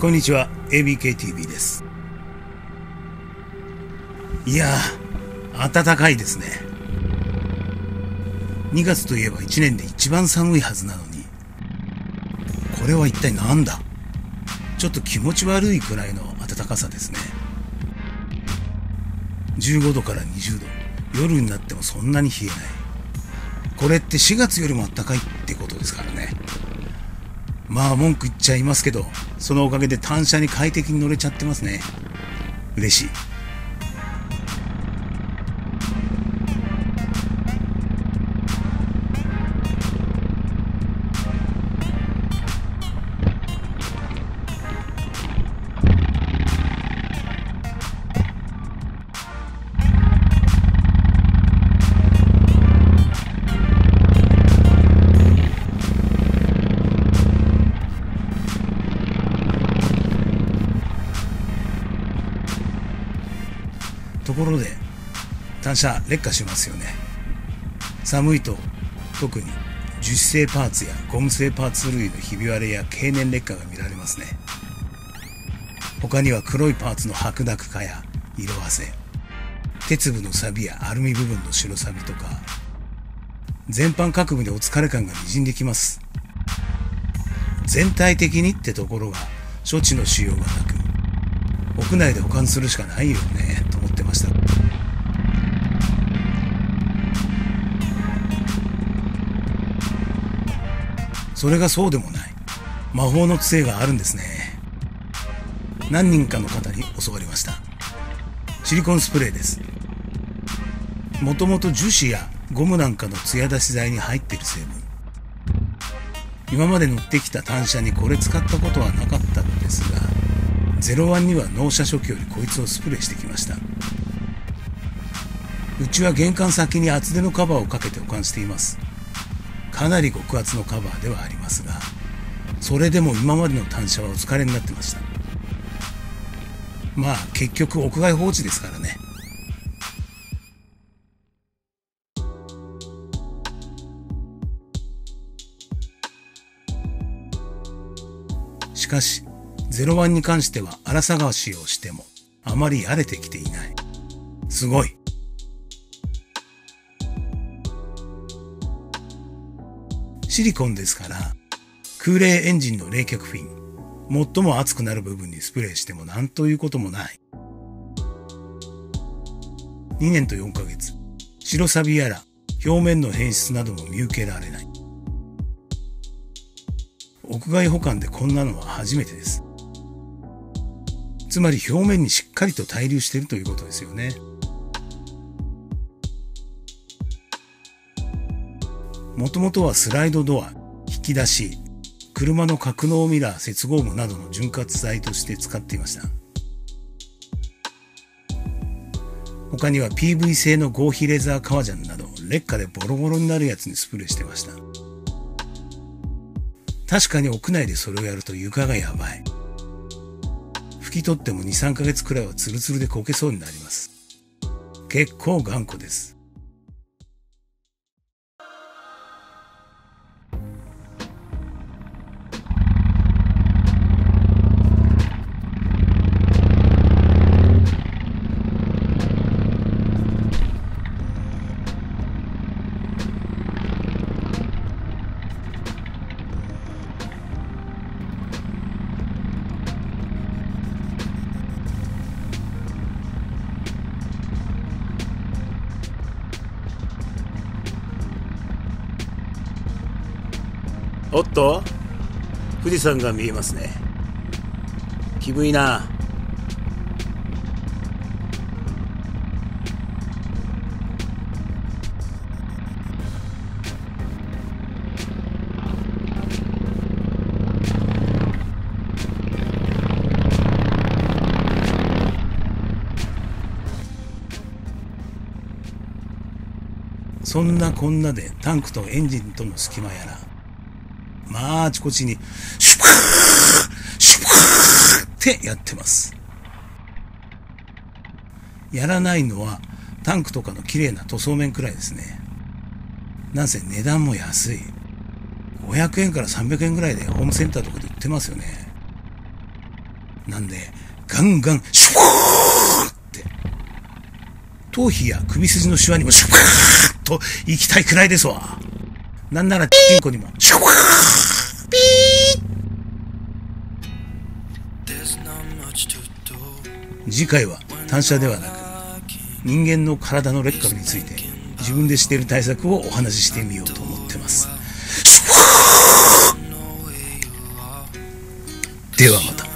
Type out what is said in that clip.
こんにちは。ABKTV です。いやー暖かいですね。2月といえば1年で一番寒いはずなのに。これは一体何だ？ちょっと気持ち悪いくらいの暖かさですね。15度から20度。夜になってもそんなに冷えない。これって4月よりも暖かいってことですからね。まあ文句言っちゃいますけどそのおかげで単車に快適に乗れちゃってますね。嬉しい。単車劣化しますよね。寒いと特に樹脂製パーツやゴム製パーツ類のひび割れや経年劣化が見られますね。他には黒いパーツの白濁化や色あせ。鉄分の錆やアルミ部分の白錆とか全般各部でお疲れ感が滲んできます。全体的にってところが処置のしようがなく屋内で保管するしかないよねと思それがそうでもない。魔法の杖があるんですね。何人かの方に教わりました。シリコンスプレーです。もともと樹脂やゴムなんかの艶出し剤に入っている成分。今まで乗ってきた単車にこれ使ったことはなかったのですが01には納車初期よりこいつをスプレーしてきました。うちは玄関先に厚手のカバーをかけて保管しています。かなり極厚のカバーではありますがそれでも今までの単車はお疲れになってました。まあ結局屋外放置ですからね。しかし01に関しては荒探しをしてもあまりやれてきていない。すごい。シリコンですから空冷エンジンの冷却フィン。最も熱くなる部分にスプレーしても何ということもない。2年と4ヶ月。白錆びやら表面の変質なども見受けられない。屋外保管でこんなのは初めてです。つまり表面にしっかりと滞留しているということですよね。もともとはスライドドア引き出し車の格納ミラー接合部などの潤滑剤として使っていました他には PV 製の合皮レザー革ジャンなど劣化でボロボロになるやつにスプレーしてました確かに屋内でそれをやると床がやばい拭き取っても2、3ヶ月くらいはツルツルでこけそうになります。結構頑固です。おっと？富士山が見えますね。気分いいな。そんなこんなでタンクとエンジンとの隙間やらまあ、あちこちに、シュパーシュパーってやってます。やらないのは、タンクとかの綺麗な塗装面くらいですね。なんせ値段も安い。500円から300円ぐらいでホームセンターとかで売ってますよね。なんで、ガンガン、シュワーって、頭皮や首筋のシワにもシュワーと行きたいくらいですわ。なんなら、チンコにも、シュワー次回は単車ではなく、人間の体の劣化について自分でしている対策をお話ししてみようと思ってます。ではまた。